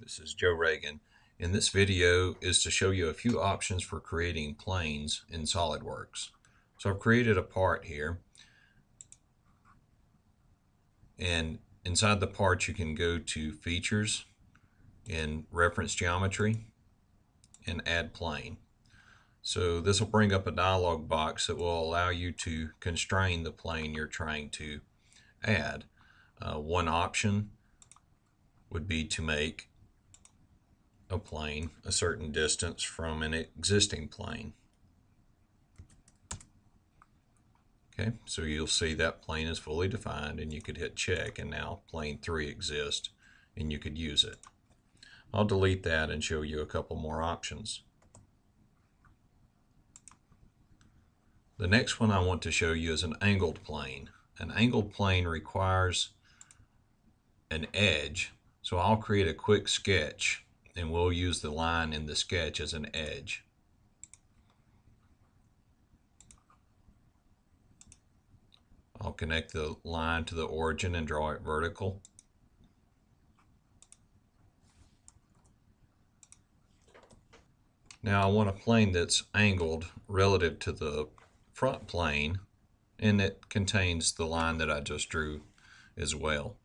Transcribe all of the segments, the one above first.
This is Joe Ragan. and this video is to show you a few options for creating planes in SOLIDWORKS. So I've created a part here and inside the part you can go to features and reference geometry and add plane. So this will bring up a dialog box that will allow you to constrain the plane you're trying to add. Uh, one option would be to make a plane a certain distance from an existing plane. Okay, so you'll see that plane is fully defined and you could hit check and now plane 3 exists and you could use it. I'll delete that and show you a couple more options. The next one I want to show you is an angled plane. An angled plane requires an edge, so I'll create a quick sketch and we'll use the line in the sketch as an edge. I'll connect the line to the origin and draw it vertical. Now I want a plane that's angled relative to the front plane and it contains the line that I just drew as well.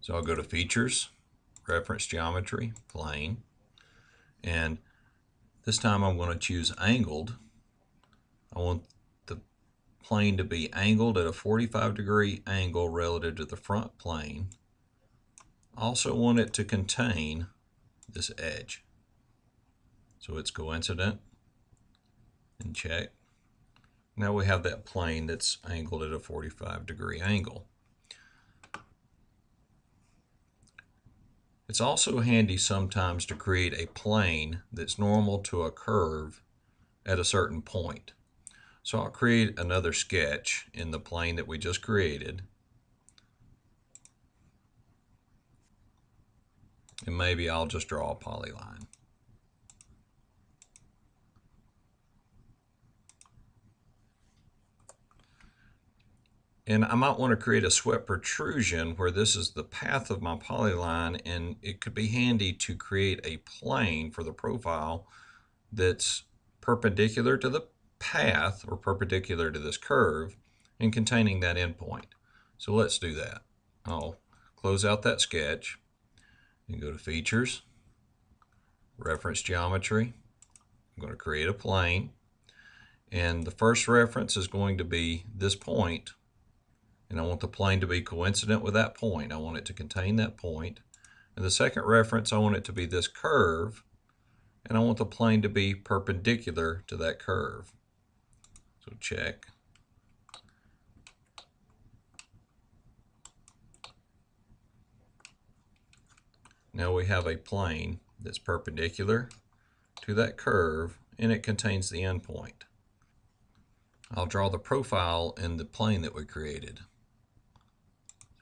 So I'll go to Features, reference geometry, plane, and this time I'm going to choose angled. I want the plane to be angled at a 45 degree angle relative to the front plane. Also want it to contain this edge. So it's coincident and check. Now we have that plane that's angled at a 45 degree angle. It's also handy sometimes to create a plane that's normal to a curve at a certain point. So I'll create another sketch in the plane that we just created. And maybe I'll just draw a polyline. And I might want to create a swept protrusion where this is the path of my polyline and it could be handy to create a plane for the profile that's perpendicular to the path or perpendicular to this curve and containing that endpoint. So let's do that. I'll close out that sketch and go to Features, Reference Geometry. I'm going to create a plane and the first reference is going to be this point and I want the plane to be coincident with that point. I want it to contain that point. And the second reference, I want it to be this curve, and I want the plane to be perpendicular to that curve. So check. Now we have a plane that's perpendicular to that curve, and it contains the endpoint. I'll draw the profile in the plane that we created.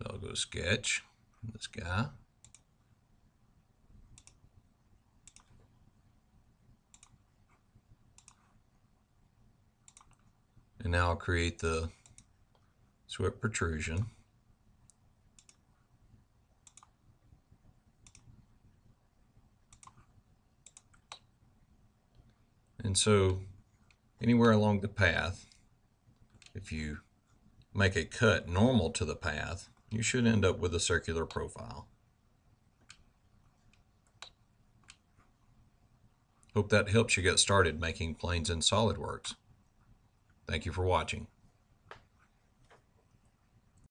So I'll go sketch this guy. And now I'll create the swept protrusion. And so anywhere along the path, if you make a cut normal to the path, you should end up with a circular profile. Hope that helps you get started making planes in SOLIDWORKS. Thank you for watching.